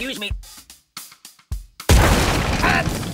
Excuse me. Ah!